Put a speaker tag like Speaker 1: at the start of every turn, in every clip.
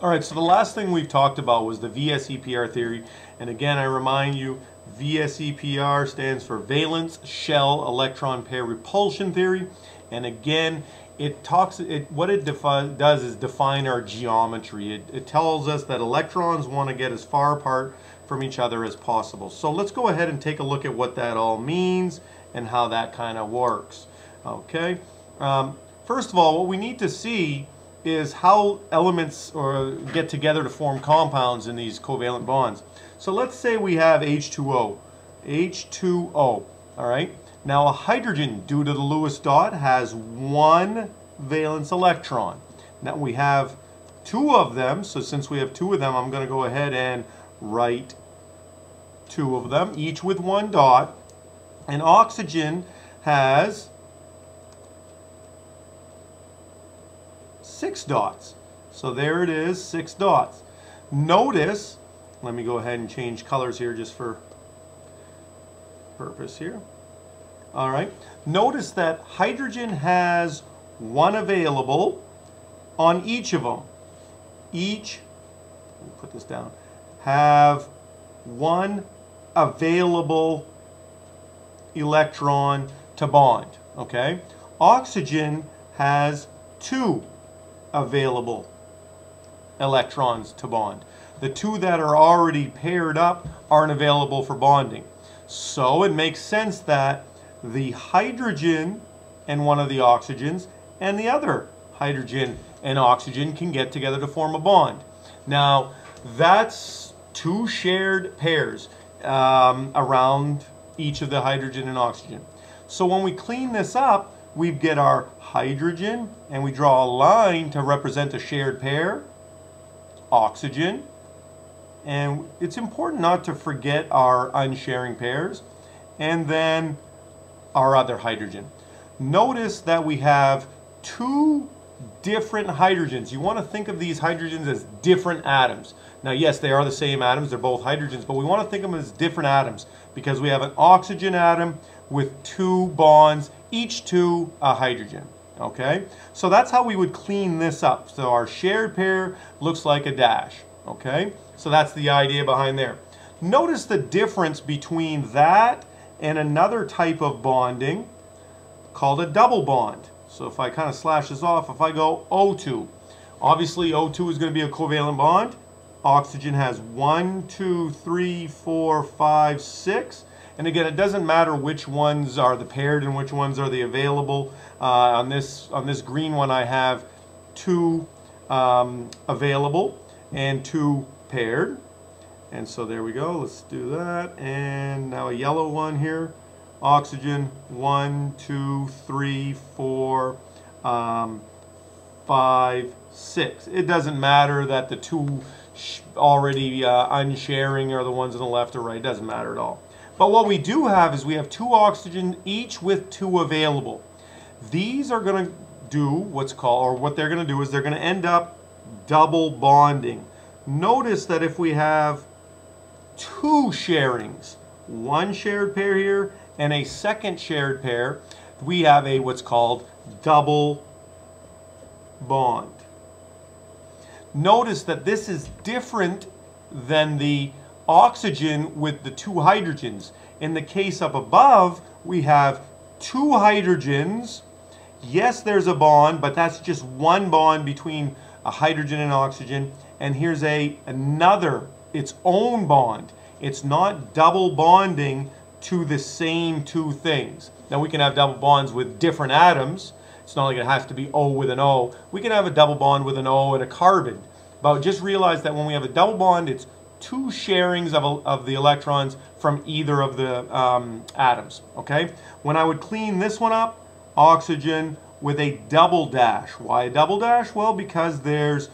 Speaker 1: All right, so the last thing we've talked about was the VSEPR theory. And again, I remind you, VSEPR stands for valence shell electron pair repulsion theory. And again, it talks, it, what it does is define our geometry. It, it tells us that electrons want to get as far apart from each other as possible. So let's go ahead and take a look at what that all means and how that kind of works. Okay, um, first of all, what we need to see is how elements or get together to form compounds in these covalent bonds. So let's say we have H2O. H2O, all right? Now a hydrogen, due to the Lewis dot, has one valence electron. Now we have two of them, so since we have two of them, I'm going to go ahead and write two of them, each with one dot. And oxygen has six dots. So there it is, six dots. Notice, let me go ahead and change colors here just for purpose here. All right, notice that hydrogen has one available on each of them. Each, put this down, have one available electron to bond, okay? Oxygen has two available electrons to bond. The two that are already paired up aren't available for bonding. So it makes sense that the hydrogen and one of the oxygens and the other hydrogen and oxygen can get together to form a bond. Now, that's two shared pairs um, around each of the hydrogen and oxygen. So when we clean this up, we get our hydrogen and we draw a line to represent a shared pair, oxygen, and it's important not to forget our unsharing pairs, and then our other hydrogen. Notice that we have two different hydrogens. You want to think of these hydrogens as different atoms. Now, yes, they are the same atoms. They're both hydrogens, but we want to think of them as different atoms because we have an oxygen atom with two bonds, each to a hydrogen. Okay, so that's how we would clean this up. So our shared pair looks like a dash. Okay, so that's the idea behind there. Notice the difference between that and another type of bonding called a double bond. So if I kind of slash this off, if I go O2, obviously O2 is going to be a covalent bond. Oxygen has one, two, three, four, five, six. And again, it doesn't matter which ones are the paired and which ones are the available. Uh, on this on this green one, I have two um, available and two paired. And so there we go. Let's do that. And now a yellow one here. Oxygen, one, two, three, four, um, five, six. It doesn't matter that the two already uh, unsharing are the ones on the left or right. It doesn't matter at all. But what we do have is we have two oxygen, each with two available. These are going to do what's called, or what they're going to do is they're going to end up double bonding. Notice that if we have two sharings, one shared pair here and a second shared pair, we have a what's called double bond. Notice that this is different than the oxygen with the two hydrogens. In the case up above, we have two hydrogens. Yes, there's a bond, but that's just one bond between a hydrogen and oxygen. And here's a another, its own bond. It's not double bonding to the same two things. Now we can have double bonds with different atoms. It's not like it has to be O with an O. We can have a double bond with an O and a carbon. But just realize that when we have a double bond, it's two sharings of, of the electrons from either of the um, atoms, okay? When I would clean this one up, oxygen with a double dash. Why a double dash? Well, because there's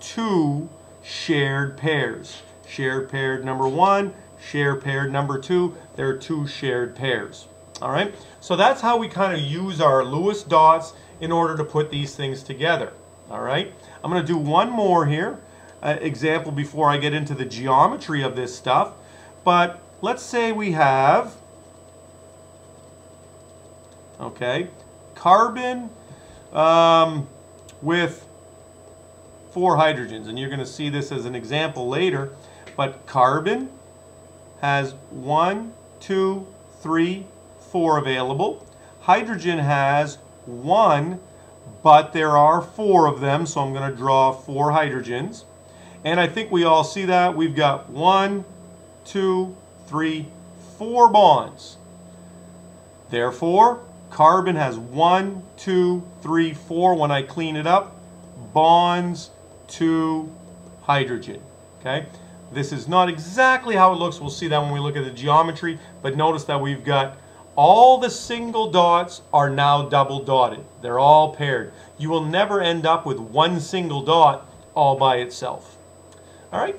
Speaker 1: two shared pairs. Shared paired number one, shared paired number two. There are two shared pairs, all right? So that's how we kind of use our Lewis dots in order to put these things together, all right? I'm going to do one more here uh, example before I get into the geometry of this stuff. But let's say we have, okay, carbon um, with four hydrogens, and you're going to see this as an example later. But carbon has one, two, three, four available. Hydrogen has one, but there are four of them, so I'm going to draw four hydrogens. And I think we all see that. We've got one, two, three, four bonds. Therefore, carbon has one, two, three, four. When I clean it up, bonds to hydrogen. Okay. This is not exactly how it looks. We'll see that when we look at the geometry. But notice that we've got all the single dots are now double dotted. They're all paired. You will never end up with one single dot all by itself. All right.